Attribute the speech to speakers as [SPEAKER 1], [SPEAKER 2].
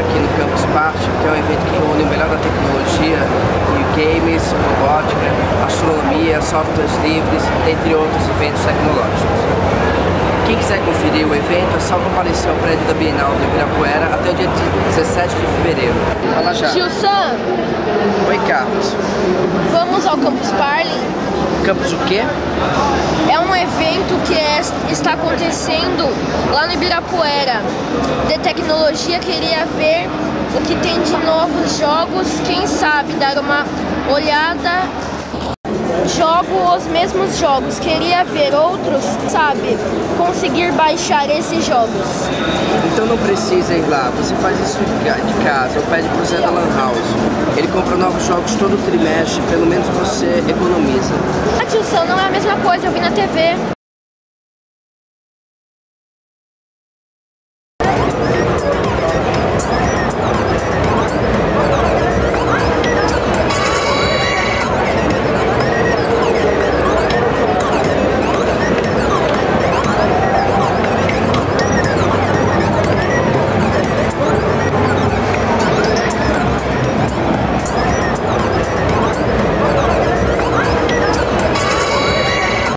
[SPEAKER 1] Parte, que é um evento que reúne o melhor da tecnologia e games, robótica, astronomia, softwares livres, entre outros eventos tecnológicos. Quem quiser conferir o evento é só comparecer ao prédio da Bienal do Ibirapuera até o dia 17 de fevereiro. Fala já.
[SPEAKER 2] Gilson,
[SPEAKER 1] Oi, Carlos.
[SPEAKER 2] vamos ao Campus Party?
[SPEAKER 1] Campus o quê?
[SPEAKER 2] É um evento que é- está acontecendo lá no Ibirapuera. De tecnologia, queria ver o que tem de novos jogos, quem sabe dar uma olhada. Jogo os mesmos jogos, queria ver outros, sabe? Conseguir baixar esses jogos.
[SPEAKER 1] Então não precisa ir lá, você faz isso de ca- de casa ou pede pro Zé da Lan House. Ele compra novos jogos todo trimestre, pelo menos você economiza.
[SPEAKER 2] Ah, Gilson, não é a mesma coisa, eu vi na TV.